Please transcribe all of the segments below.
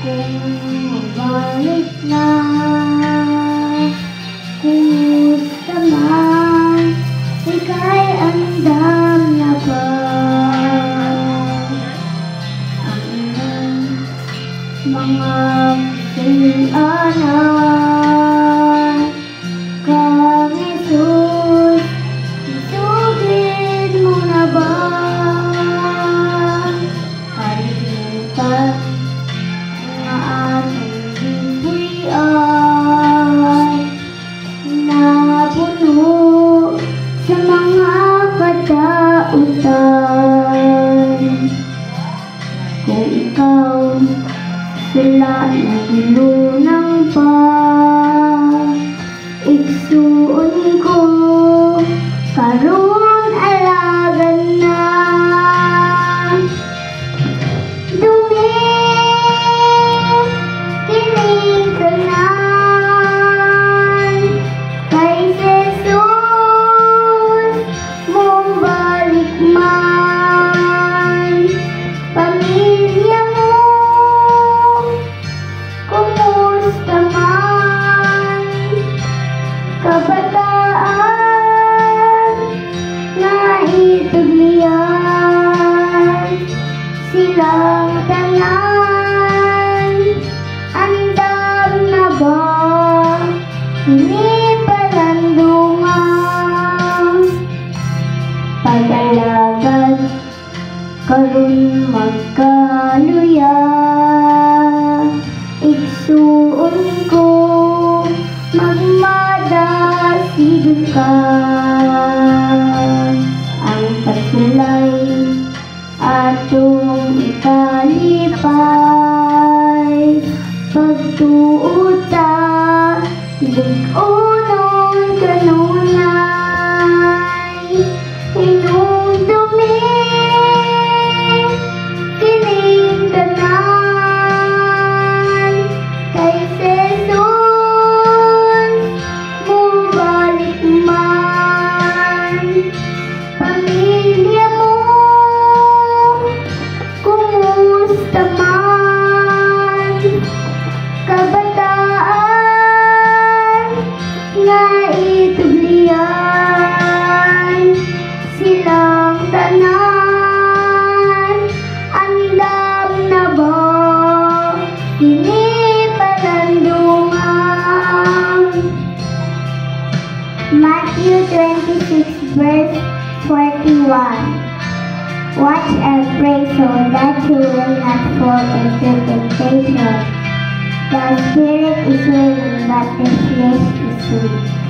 Kung mabalik na Kumusta man Ika'y andam na ba Ang mga pilianan cũng cao Bên lại là lù năng pa Ích xuống Silang tanan Andam na ba? Hindi palandungan Pag-alagad Karun magkaluya. Igsuon ko Magmadasigod ka. Ang pasulay tu ta dừng ôi 41 Watch and pray so that you will not fall into temptation. The spirit is willing, but the flesh is weak.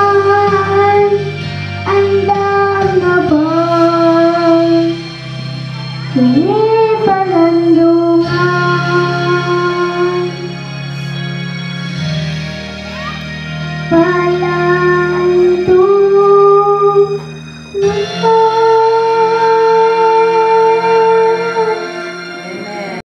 ಪನಂದು